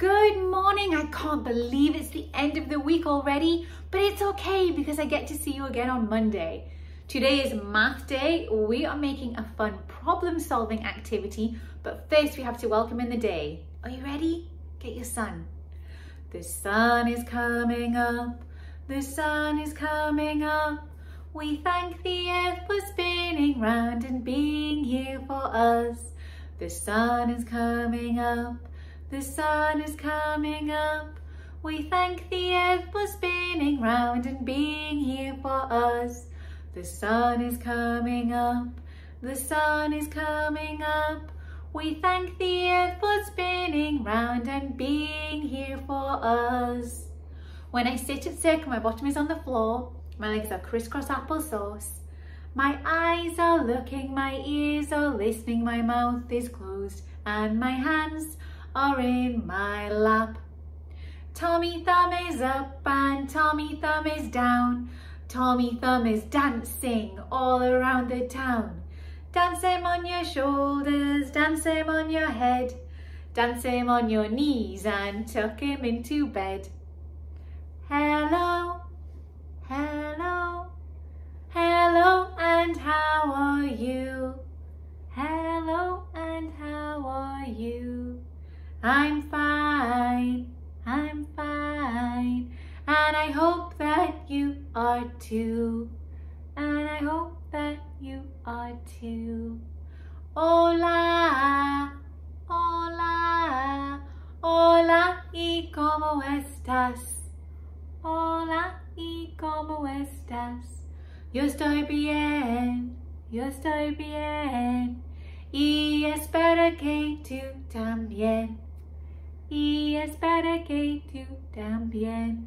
Good morning. I can't believe it's the end of the week already, but it's okay because I get to see you again on Monday. Today is math day. We are making a fun problem solving activity, but first we have to welcome in the day. Are you ready? Get your sun. The sun is coming up. The sun is coming up. We thank the earth for spinning round and being here for us. The sun is coming up. The sun is coming up. We thank the earth for spinning round and being here for us. The sun is coming up. The sun is coming up. We thank the earth for spinning round and being here for us. When I sit at circle, my bottom is on the floor. My legs are crisscross applesauce. My eyes are looking, my ears are listening, my mouth is closed, and my hands are in my lap. Tommy Thumb is up and Tommy Thumb is down. Tommy Thumb is dancing all around the town. Dance him on your shoulders, dance him on your head. Dance him on your knees and tuck him into bed. Hello, hello, cómo estás? Hola, y cómo estás? Yo estoy bien, yo estoy bien, y espero que tú también y espero que tú también.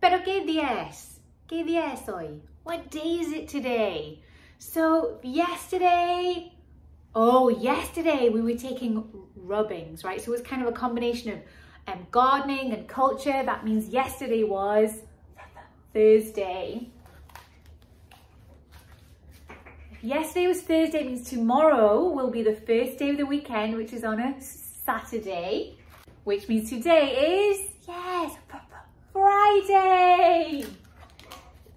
Pero qué día es? ¿Qué día es hoy? What day is it today? So yesterday, oh, yesterday we were taking rubbings, right? So it was kind of a combination of um, gardening and culture. That means yesterday was Thursday. If yesterday was Thursday, means tomorrow will be the first day of the weekend, which is on a Saturday which means today is, yes, Friday.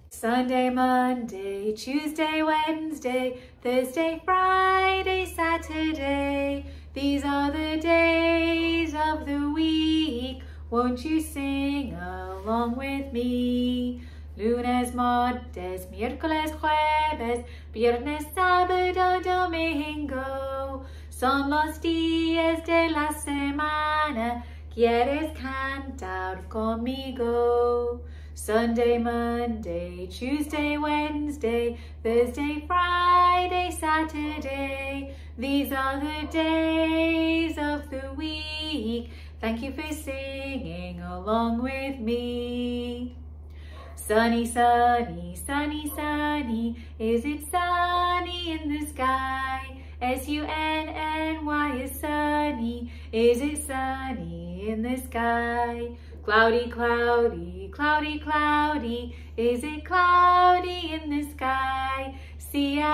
Sunday, Monday, Tuesday, Wednesday, Thursday, Friday, Saturday. These are the days of the week. Won't you sing along with me? Lunes, martes, miércoles, jueves, viernes, sábado, domingo. Son los días de la semana. ¿Quieres cantar conmigo? Sunday, Monday, Tuesday, Wednesday, Thursday, Friday, Saturday. These are the days of the week. Thank you for singing along with me. Sunny, sunny, sunny, sunny. Is it sunny in the sky? S-U-N-N-Y is sunny. Is it sunny in the sky? Cloudy, cloudy, cloudy, cloudy. Is it cloudy in the sky? C-L-O-U-D-Y,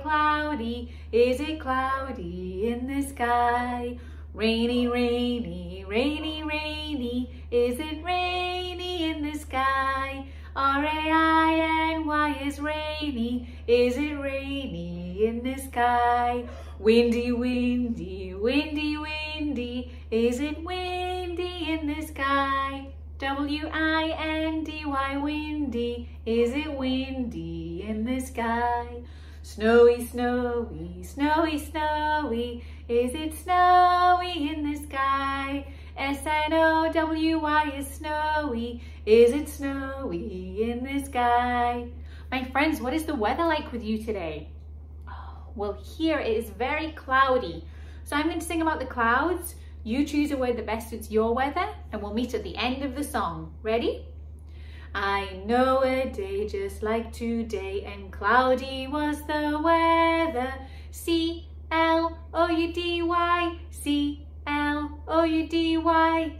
cloudy. Is it cloudy in the sky? Rainy, rainy, rainy, rainy. Is it rainy in the sky? R-A-I-N-Y is rainy. Is it rainy in the sky? Windy, windy, windy, windy. Is it windy in the sky? W-I-N-D-Y, windy. Is it windy in the sky? Snowy, snowy, snowy, snowy. Is it snowy in the sky? S-N-O-W-Y is snowy. Is it snowy in the sky? My friends, what is the weather like with you today? Oh, well, here it is very cloudy. So I'm going to sing about the clouds. You choose a word that best suits your weather and we'll meet at the end of the song. Ready? I know a day just like today and cloudy was the weather. C-L-O-U-D-Y, C-L-O-U-D-Y,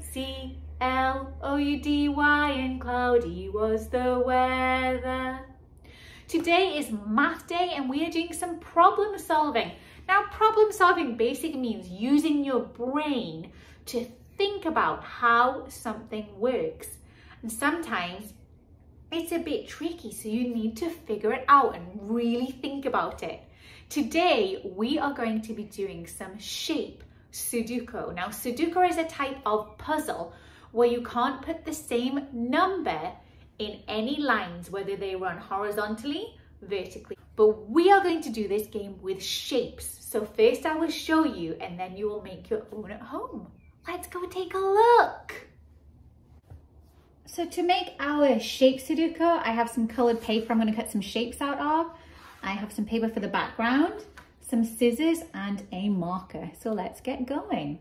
C L-O-U-D-Y and cloudy was the weather. Today is math day and we are doing some problem solving. Now problem solving basically means using your brain to think about how something works. And sometimes it's a bit tricky, so you need to figure it out and really think about it. Today, we are going to be doing some shape Sudoku. Now, Sudoku is a type of puzzle where you can't put the same number in any lines, whether they run horizontally, vertically. But we are going to do this game with shapes. So first I will show you and then you will make your own at home. Let's go take a look. So to make our shape Sudoku, I have some colored paper I'm gonna cut some shapes out of. I have some paper for the background, some scissors and a marker. So let's get going.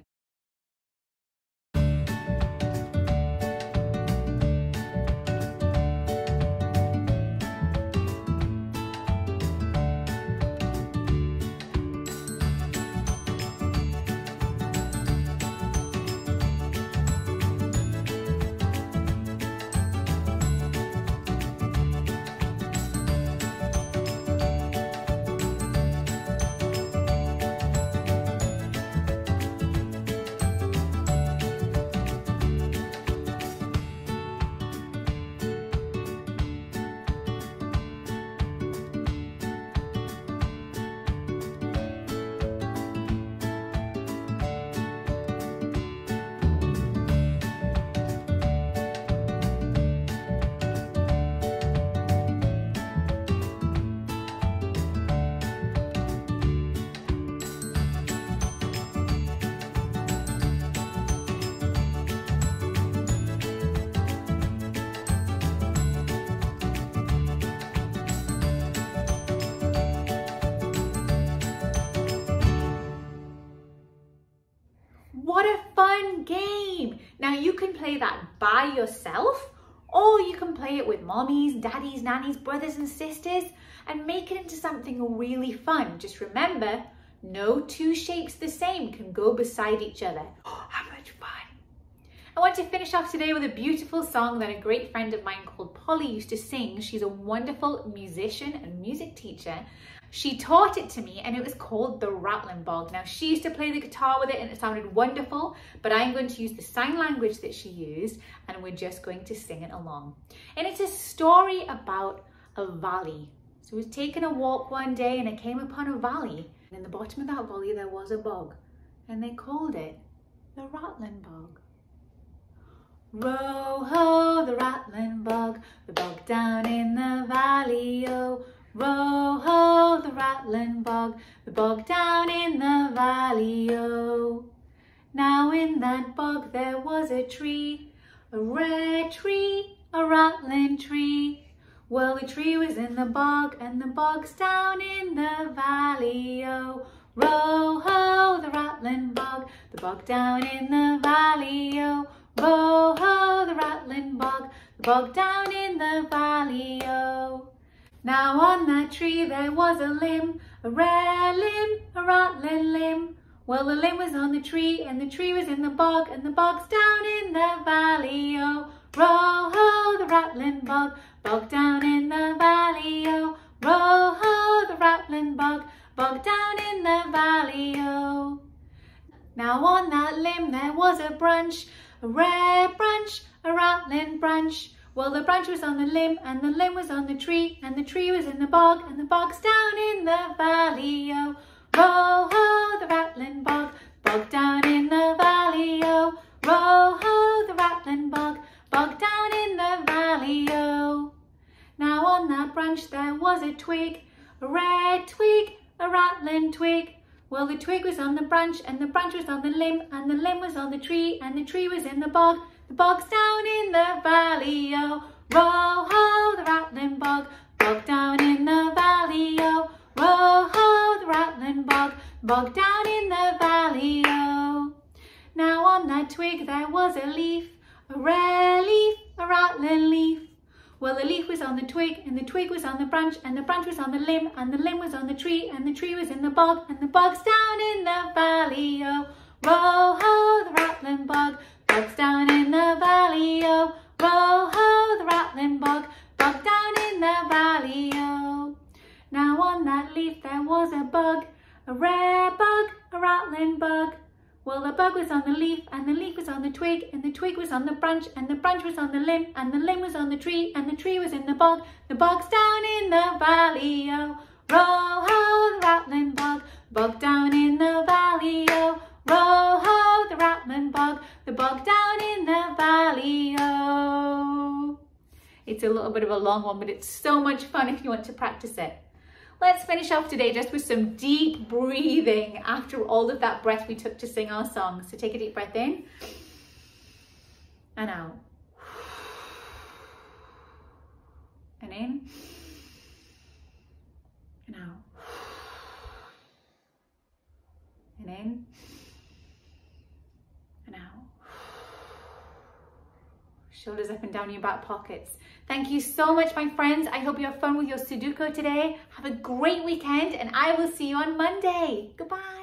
What a fun game! Now you can play that by yourself or you can play it with mommies, daddies, nannies, brothers and sisters and make it into something really fun. Just remember, no two shapes the same can go beside each other. Oh, how much fun! I want to finish off today with a beautiful song that a great friend of mine called Polly used to sing. She's a wonderful musician and music teacher she taught it to me and it was called the Rattling Bog. Now she used to play the guitar with it and it sounded wonderful, but I'm going to use the sign language that she used and we're just going to sing it along. And it's a story about a valley. So I was taking a walk one day and I came upon a valley. And in the bottom of that valley there was a bog and they called it the Rattling Bog. Row ho, the rattling bog, the bog down in the valley, oh. Row ho, the rattling bog, the bog down in the valley, oh. Now in that bog there was a tree, a red tree, a rattling tree. Well, the tree was in the bog and the bog's down in the valley, oh. Row ho, the rattling bog, the bog down in the valley, oh. Row ho, the rattling bog, the bog down in the valley, oh. Now on that tree there was a limb, a rare limb, a rattling limb. Well, the limb was on the tree, and the tree was in the bog, and the bog's down in the valley, oh. Row ho, the rattling bog, bog down in the valley, oh. Row ho, the rattling bog, bog down in the valley, oh. Now on that limb there was a branch, a rare branch, a rattling branch. Well, the branch was on the limb, and the limb was on the tree, and the tree was in the bog, and the bog's down in the valley, oh. Row ho, the rattling bog, bog down in the valley, oh. Row ho, the rattling bog, bog down in the valley, oh. Now on that branch there was a twig, a red twig, a rattling twig. Well, the twig was on the branch, and the branch was on the limb, and the limb was on the tree, and the tree was in the bog, bog's down in the valley, oh. Row ho, the rattling bog, bog down in the valley, oh. Row ho, the rattling bog, bog down in the valley, oh. Now on that twig there was a leaf, a rare leaf, a rattling leaf. Well, the leaf was on the twig, and the twig was on the branch, and the branch was on the limb, and the limb was on the tree, and the tree was in the bog, and the bog's down in the valley, oh. Row ho, the rattling bog, bog's down in the valley, oh. Row ho, the rattling bog, bog down in the valley, oh. Now on that leaf there was a bug, a rare bug, a rattling bug. Well, the bug was on the leaf, and the leaf was on the twig, and the twig was on the branch, and the branch was on the limb, and the limb was on the tree, and the tree was in the bog. The bog's down in the valley, oh, row ho, the rattling bog, bog down in the valley, oh, row ho, the rattling bog, the bog down in the valley, oh. It's a little bit of a long one, but it's so much fun if you want to practice it. Let's finish off today just with some deep breathing after all of that breath we took to sing our song. So take a deep breath in and out. And in and out. And in and out. Shoulders up and down your back pockets. Thank you so much, my friends. I hope you have fun with your Sudoku today. Have a great weekend and I will see you on Monday. Goodbye.